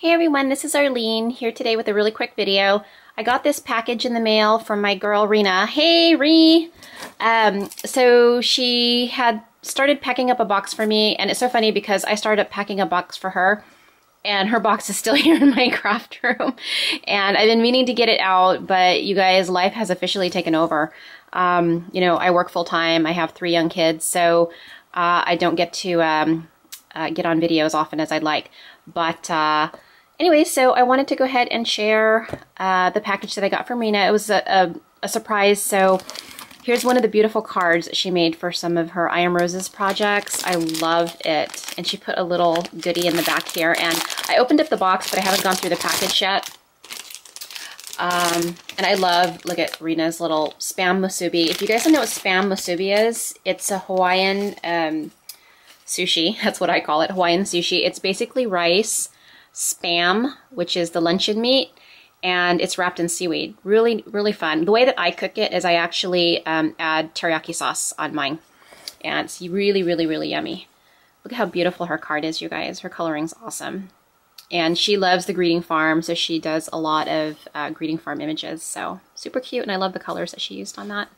Hey everyone, this is Arlene here today with a really quick video. I got this package in the mail from my girl Rina. Hey Ree! Um, so she had started packing up a box for me and it's so funny because I started packing a box for her and her box is still here in my craft room and I've been meaning to get it out but you guys life has officially taken over. Um, you know I work full time, I have three young kids so uh, I don't get to um, uh, get on video as often as I'd like but uh, Anyway, so I wanted to go ahead and share uh, the package that I got from Rina. It was a, a, a, surprise, so here's one of the beautiful cards that she made for some of her I Am Roses projects. I loved it. And she put a little goodie in the back here. And I opened up the box, but I haven't gone through the package yet. Um, and I love, look at Rina's little Spam Musubi. If you guys don't know what Spam Musubi is, it's a Hawaiian um, sushi. That's what I call it, Hawaiian sushi. It's basically rice spam, which is the luncheon meat, and it's wrapped in seaweed. Really, really fun. The way that I cook it is I actually um, add teriyaki sauce on mine, and it's really, really, really yummy. Look at how beautiful her card is, you guys. Her coloring's awesome. And she loves the Greeting Farm, so she does a lot of uh, Greeting Farm images. So super cute, and I love the colors that she used on that.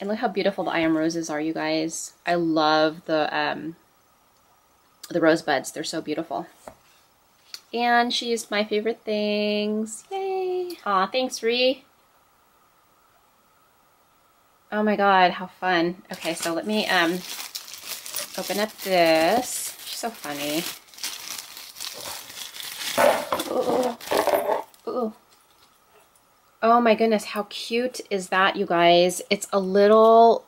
And look how beautiful the I Am Roses are, you guys. I love the um, the rosebuds. They're so beautiful. And she used my favorite things. Yay! Aw, thanks, Ree. Oh my god, how fun. Okay, so let me um open up this. She's so funny. Ooh. Ooh. Oh my goodness, how cute is that, you guys? It's a little...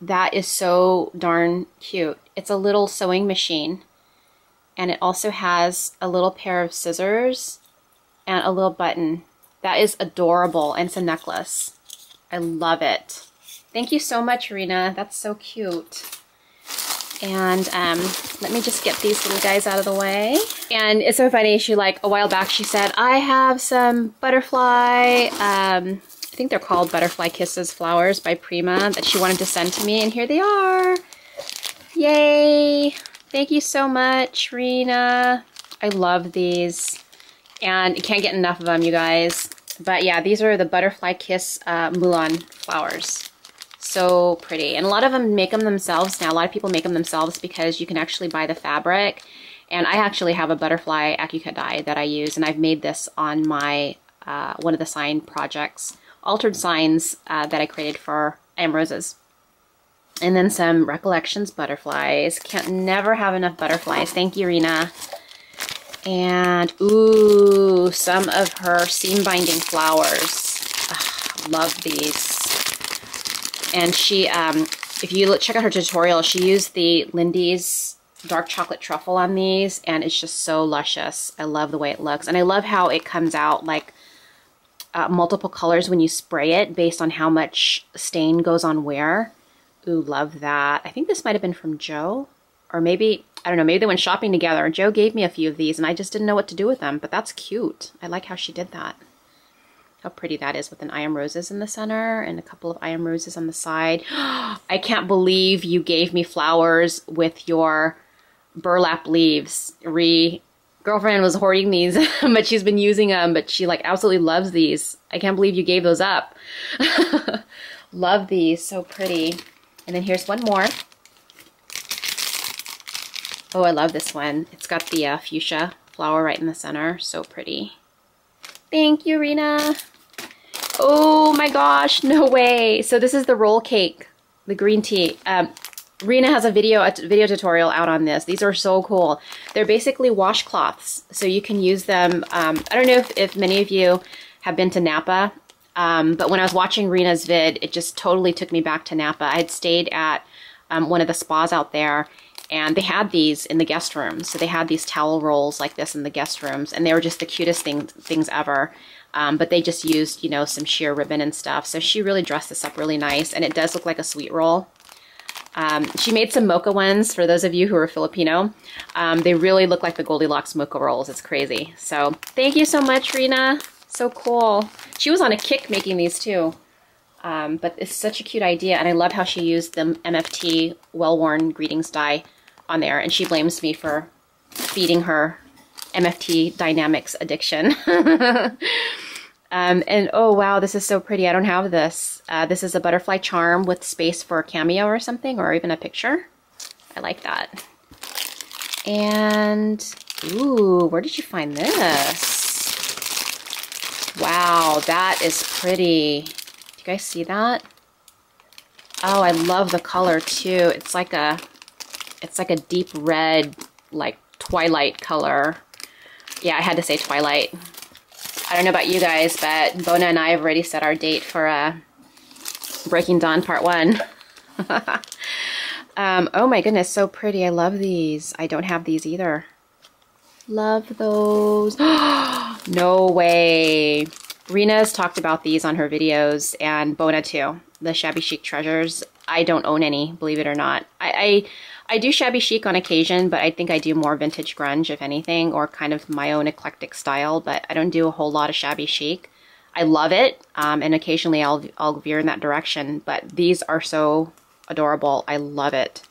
That is so darn cute. It's a little sewing machine and it also has a little pair of scissors and a little button. That is adorable, and it's a necklace. I love it. Thank you so much, Rina. That's so cute. And um, let me just get these little guys out of the way. And it's so funny, she like, a while back, she said, I have some butterfly, um, I think they're called Butterfly Kisses flowers by Prima that she wanted to send to me, and here they are. Yay! Thank you so much, Rina. I love these. And you can't get enough of them, you guys. But yeah, these are the Butterfly Kiss uh, Mulan flowers. So pretty. And a lot of them make them themselves now. A lot of people make them themselves because you can actually buy the fabric. And I actually have a butterfly AccuCut die that I use. And I've made this on my uh, one of the sign projects. Altered signs uh, that I created for I Am Roses. And then some Recollections butterflies. Can't never have enough butterflies. Thank you, Rina. And, ooh, some of her seam binding flowers. Ugh, love these. And she, um, if you look, check out her tutorial, she used the Lindy's dark chocolate truffle on these, and it's just so luscious. I love the way it looks. And I love how it comes out like uh, multiple colors when you spray it based on how much stain goes on where. Ooh, love that. I think this might have been from Joe. Or maybe, I don't know, maybe they went shopping together. Joe gave me a few of these and I just didn't know what to do with them. But that's cute. I like how she did that. How pretty that is with an I Am Roses in the center and a couple of I Am Roses on the side. I can't believe you gave me flowers with your burlap leaves. Re girlfriend was hoarding these, but she's been using them, but she like absolutely loves these. I can't believe you gave those up. Love these, so pretty. And then here's one more. Oh, I love this one. It's got the uh, fuchsia flower right in the center. So pretty. Thank you, Rina. Oh my gosh, no way. So this is the roll cake, the green tea. Um, Rina has a video a video tutorial out on this. These are so cool. They're basically washcloths, so you can use them. Um, I don't know if, if many of you have been to Napa um, but when I was watching Rina's vid, it just totally took me back to Napa. I had stayed at um, one of the spas out there and they had these in the guest rooms. So they had these towel rolls like this in the guest rooms and they were just the cutest thing, things ever. Um, but they just used, you know, some sheer ribbon and stuff. So she really dressed this up really nice and it does look like a sweet roll. Um, she made some mocha ones for those of you who are Filipino. Um, they really look like the Goldilocks mocha rolls. It's crazy. So thank you so much, Rina. So cool. She was on a kick making these too. Um, but it's such a cute idea, and I love how she used the MFT well-worn greetings die on there, and she blames me for feeding her MFT Die-namics addiction. um, and oh wow, this is so pretty. I don't have this. Uh, this is a butterfly charm with space for a cameo or something, or even a picture. I like that. And ooh, where did you find this? Wow, that is pretty. Do you guys see that? Oh, I love the color too. It's like a, it's like a deep red, like twilight color. Yeah, I had to say twilight. I don't know about you guys, but Bona and I have already set our date for uh, Breaking Dawn Part 1. um, oh my goodness, so pretty. I love these. I don't have these either. Love those. no way. Rina's talked about these on her videos and Bona too. The Shabby Chic Treasures. I don't own any, believe it or not. I, I, I do Shabby Chic on occasion, but I think I do more vintage grunge, if anything, or kind of my own eclectic style, but I don't do a whole lot of Shabby Chic. I love it, um, and occasionally I'll, I'll veer in that direction, but these are so adorable. I love it.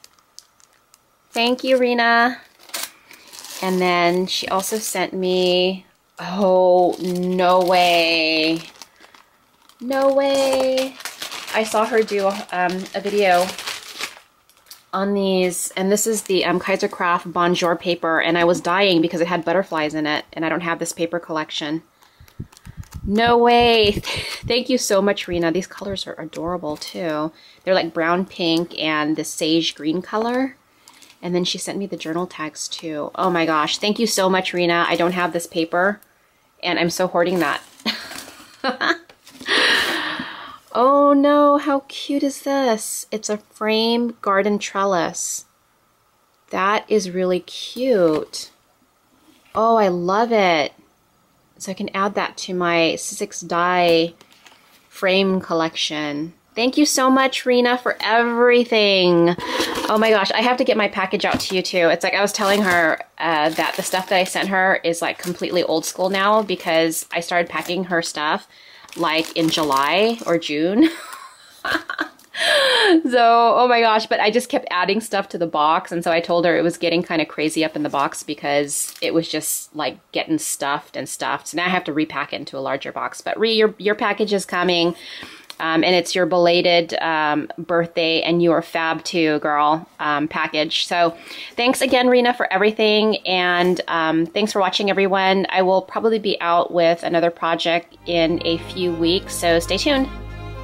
Thank you, Rina. And then she also sent me, oh, no way. No way. I saw her do um, a video on these, and this is the um, Kaisercraft Bonjour paper, and I was dying because it had butterflies in it, and I don't have this paper collection. No way. Thank you so much, Rina. These colors are adorable, too. They're like brown pink and the sage green color. And then she sent me the journal tags too. Oh my gosh. Thank you so much, Rina. I don't have this paper and I'm so hoarding that. oh no, how cute is this? It's a frame garden trellis. That is really cute. Oh, I love it. So I can add that to my Sizzix die frame collection. Thank you so much, Rina, for everything. Oh my gosh, I have to get my package out to you too. It's like I was telling her uh, that the stuff that I sent her is like completely old school now because I started packing her stuff like in July or June. so, oh my gosh, but I just kept adding stuff to the box. And so I told her it was getting kind of crazy up in the box because it was just like getting stuffed and stuffed. So now I have to repack it into a larger box. But Ree, your, your package is coming. Um, and it's your belated um, birthday and your fab too, girl, um, package. So thanks again, Rina, for everything. And um, thanks for watching, everyone. I will probably be out with another project in a few weeks, so stay tuned.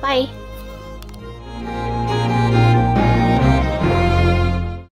Bye.